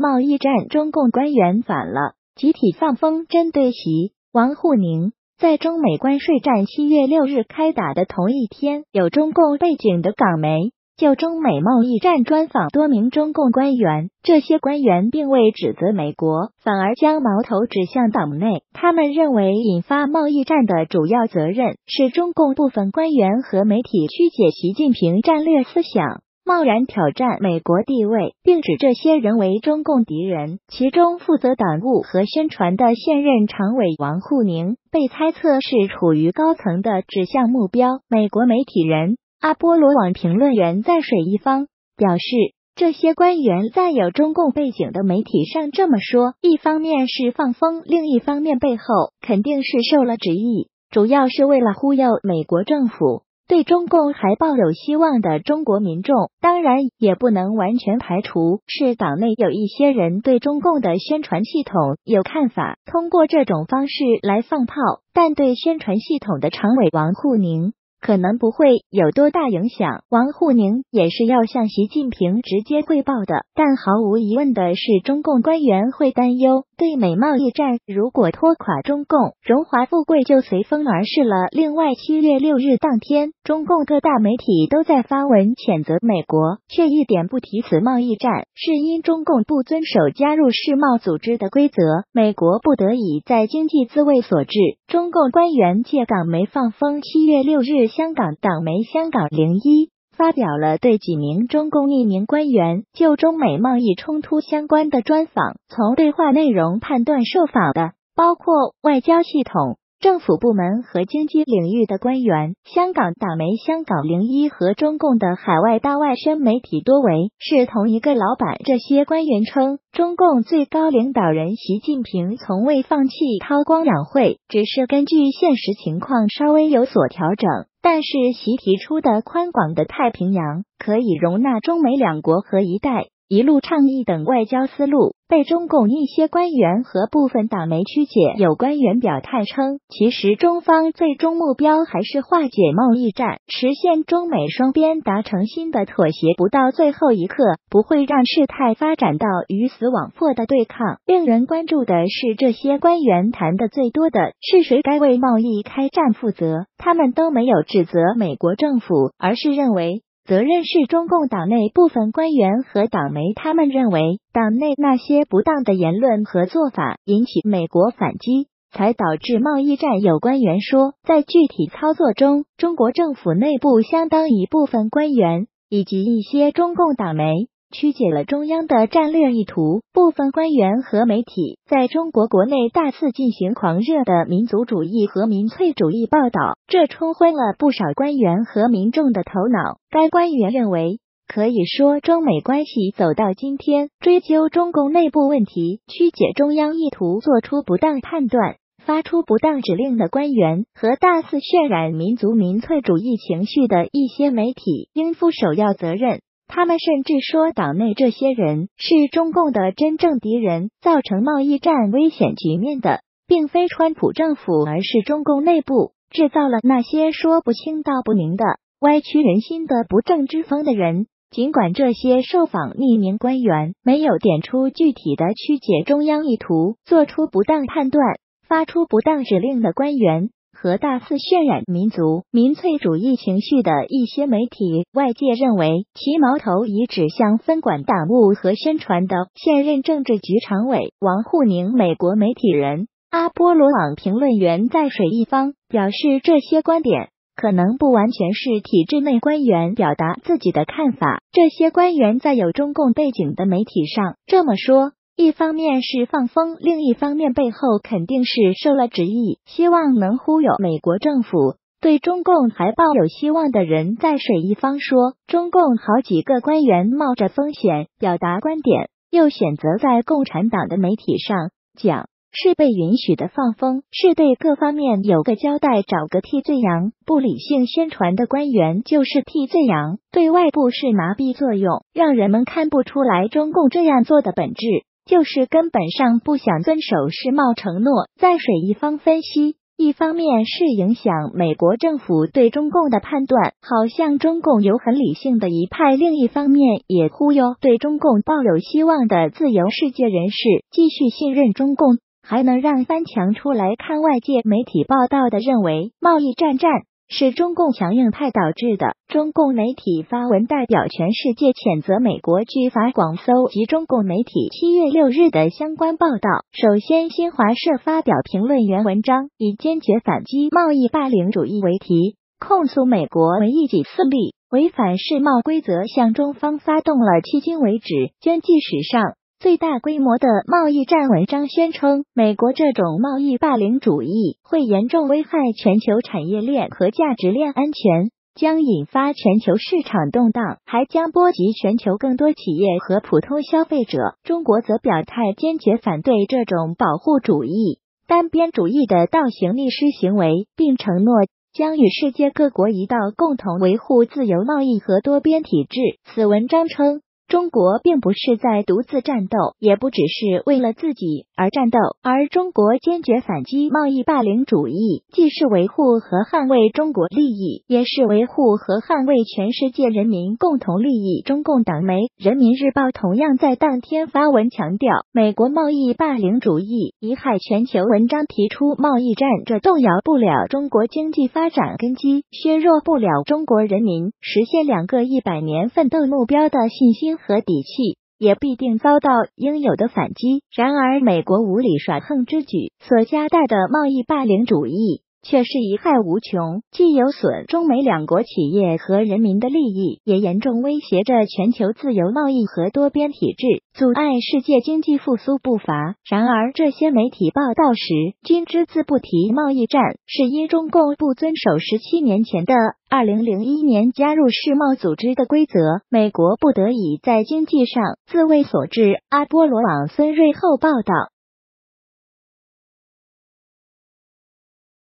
贸易战，中共官员反了，集体放风针对习王沪宁。在中美关税战七月六日开打的同一天，有中共背景的港媒就中美贸易战专访多名中共官员。这些官员并未指责美国，反而将矛头指向党内。他们认为，引发贸易战的主要责任是中共部分官员和媒体曲解习近平战略思想。贸然挑战美国地位，并指这些人为中共敌人。其中负责党务和宣传的现任常委王沪宁被猜测是处于高层的指向目标。美国媒体人阿波罗网评论员在水一方表示，这些官员在有中共背景的媒体上这么说，一方面是放风，另一方面背后肯定是受了旨意，主要是为了忽悠美国政府。对中共还抱有希望的中国民众，当然也不能完全排除是党内有一些人对中共的宣传系统有看法，通过这种方式来放炮。但对宣传系统的常委王沪宁。可能不会有多大影响。王沪宁也是要向习近平直接汇报的，但毫无疑问的是，中共官员会担忧，对美贸易战如果拖垮中共，荣华富贵就随风而逝了。另外，七月六日当天，中共各大媒体都在发文谴责美国，却一点不提此贸易战，是因中共不遵守加入世贸组织的规则，美国不得已在经济自卫所致。中共官员借港媒放风，七月六日。香港港媒《香港零一》发表了对几名中共一名官员就中美贸易冲突相关的专访。从对话内容判断，受访的包括外交系统。政府部门和经济领域的官员，香港党媒《香港零一》和中共的海外大外宣媒体多为是同一个老板。这些官员称，中共最高领导人习近平从未放弃韬光养晦，只是根据现实情况稍微有所调整。但是，习提出的宽广的太平洋可以容纳中美两国和一带。一路倡议等外交思路被中共一些官员和部分党媒曲解，有官员表态称，其实中方最终目标还是化解贸易战，实现中美双边达成新的妥协，不到最后一刻不会让事态发展到鱼死网破的对抗。令人关注的是，这些官员谈的最多的是谁该为贸易开战负责？他们都没有指责美国政府，而是认为。责任是中共党内部分官员和党媒，他们认为党内那些不当的言论和做法引起美国反击，才导致贸易战。有官员说，在具体操作中，中国政府内部相当一部分官员以及一些中共党媒。曲解了中央的战略意图，部分官员和媒体在中国国内大肆进行狂热的民族主义和民粹主义报道，这冲昏了不少官员和民众的头脑。该官员认为，可以说中美关系走到今天，追究中共内部问题、曲解中央意图、做出不当判断、发出不当指令的官员和大肆渲染民族民粹主义情绪的一些媒体，应负首要责任。他们甚至说，党内这些人是中共的真正敌人，造成贸易战危险局面的，并非川普政府，而是中共内部制造了那些说不清道不明的、歪曲人心的不正之风的人。尽管这些受访匿名官员没有点出具体的曲解中央意图、做出不当判断、发出不当指令的官员。和大肆渲染民族民粹主义情绪的一些媒体，外界认为其矛头已指向分管党务和宣传的现任政治局常委王沪宁。美国媒体人阿波罗网评论员在水一方表示，这些观点可能不完全是体制内官员表达自己的看法，这些官员在有中共背景的媒体上这么说。一方面是放风，另一方面背后肯定是受了旨意，希望能忽悠美国政府。对中共还抱有希望的人在水一方说，中共好几个官员冒着风险表达观点，又选择在共产党的媒体上讲，是被允许的放风，是对各方面有个交代，找个替罪羊。不理性宣传的官员就是替罪羊，对外部是麻痹作用，让人们看不出来中共这样做的本质。就是根本上不想遵守世贸承诺。在水一方分析，一方面是影响美国政府对中共的判断，好像中共有很理性的一派；另一方面也忽悠对中共抱有希望的自由世界人士继续信任中共，还能让翻墙出来看外界媒体报道的认为贸易战战。是中共强硬派导致的。中共媒体发文代表全世界谴责美国军法广搜及中共媒体七月六日的相关报道。首先，新华社发表评论员文章，以“坚决反击贸易霸凌主义”为题，控诉美国为一己私利，违反世贸规则，向中方发动了迄今为止经济史上。最大规模的贸易战文章宣称，美国这种贸易霸凌主义会严重危害全球产业链和价值链安全，将引发全球市场动荡，还将波及全球更多企业和普通消费者。中国则表态坚决反对这种保护主义、单边主义的倒行逆施行为，并承诺将与世界各国一道共同维护自由贸易和多边体制。此文章称。中国并不是在独自战斗，也不只是为了自己而战斗，而中国坚决反击贸易霸凌主义，既是维护和捍卫中国利益，也是维护和捍卫全世界人民共同利益。中共党媒《人民日报》同样在当天发文强调，美国贸易霸凌主义贻害全球。文章提出，贸易战这动摇不了中国经济发展根基，削弱不了中国人民实现两个一百年奋斗目标的信心。和底气，也必定遭到应有的反击。然而，美国无理耍横之举所夹带的贸易霸凌主义。却是贻害无穷，既有损中美两国企业和人民的利益，也严重威胁着全球自由贸易和多边体制，阻碍世界经济复苏步伐。然而，这些媒体报道时均只字不提贸易战，是因中共不遵守十七年前的二零零一年加入世贸组织的规则，美国不得已在经济上自卫所致。阿波罗网孙瑞后报道。